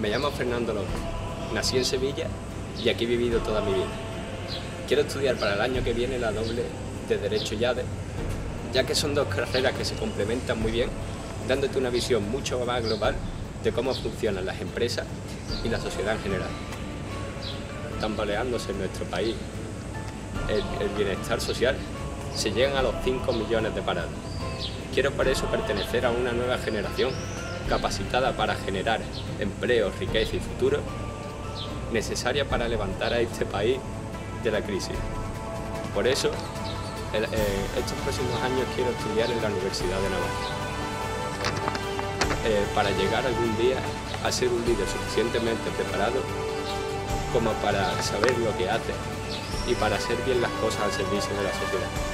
Me llamo Fernando López. Nací en Sevilla y aquí he vivido toda mi vida. Quiero estudiar para el año que viene la doble de Derecho y ADE, ya que son dos carreras que se complementan muy bien, dándote una visión mucho más global de cómo funcionan las empresas y la sociedad en general. Tambaleándose en nuestro país el, el bienestar social, se llegan a los 5 millones de parados. Quiero por eso pertenecer a una nueva generación capacitada para generar empleo, riqueza y futuro necesaria para levantar a este país de la crisis. Por eso, eh, estos próximos años quiero estudiar en la Universidad de Navarra, eh, para llegar algún día a ser un líder suficientemente preparado como para saber lo que hace y para hacer bien las cosas al servicio de la sociedad.